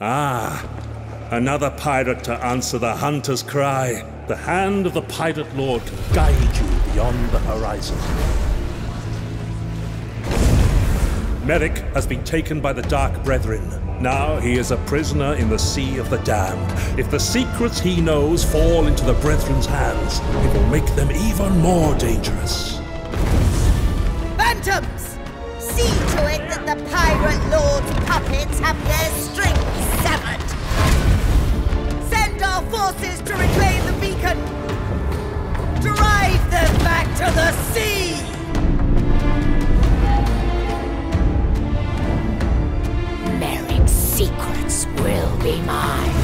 Ah, another pirate to answer the hunter's cry. The hand of the pirate lord can guide you beyond the horizon. Merrick has been taken by the Dark Brethren. Now he is a prisoner in the Sea of the Damned. If the secrets he knows fall into the Brethren's hands, it will make them even more dangerous. Phantoms! See to it that the Pirate Lord's puppets have their forces to reclaim the beacon! Drive them back to the sea! Merrick's secrets will be mine.